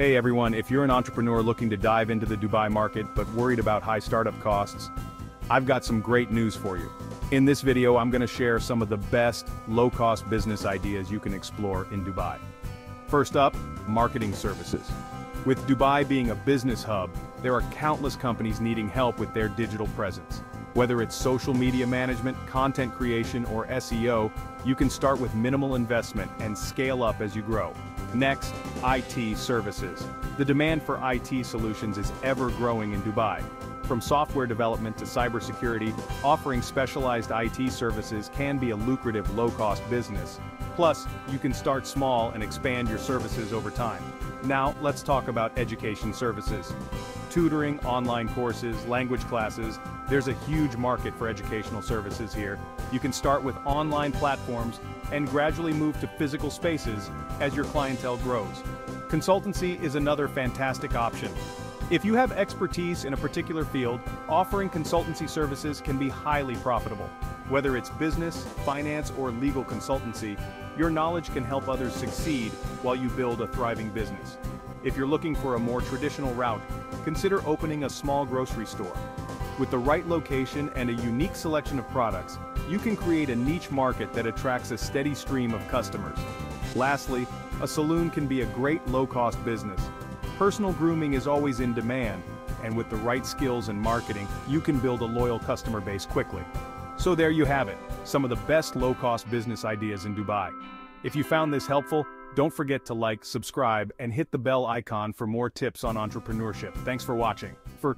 Hey everyone, if you're an entrepreneur looking to dive into the Dubai market but worried about high startup costs, I've got some great news for you. In this video I'm going to share some of the best, low-cost business ideas you can explore in Dubai. First up, marketing services. With Dubai being a business hub, there are countless companies needing help with their digital presence. Whether it's social media management, content creation, or SEO, you can start with minimal investment and scale up as you grow. Next, IT services. The demand for IT solutions is ever growing in Dubai. From software development to cybersecurity, offering specialized IT services can be a lucrative low-cost business. Plus, you can start small and expand your services over time. Now, let's talk about education services. Tutoring, online courses, language classes, there's a huge market for educational services here. You can start with online platforms and gradually move to physical spaces as your clientele grows. Consultancy is another fantastic option. If you have expertise in a particular field, offering consultancy services can be highly profitable. Whether it's business, finance, or legal consultancy, your knowledge can help others succeed while you build a thriving business. If you're looking for a more traditional route, consider opening a small grocery store. With the right location and a unique selection of products, you can create a niche market that attracts a steady stream of customers. Lastly, a saloon can be a great low-cost business. Personal grooming is always in demand, and with the right skills and marketing, you can build a loyal customer base quickly. So there you have it, some of the best low-cost business ideas in Dubai. If you found this helpful, don't forget to like, subscribe, and hit the bell icon for more tips on entrepreneurship. Thanks for watching. For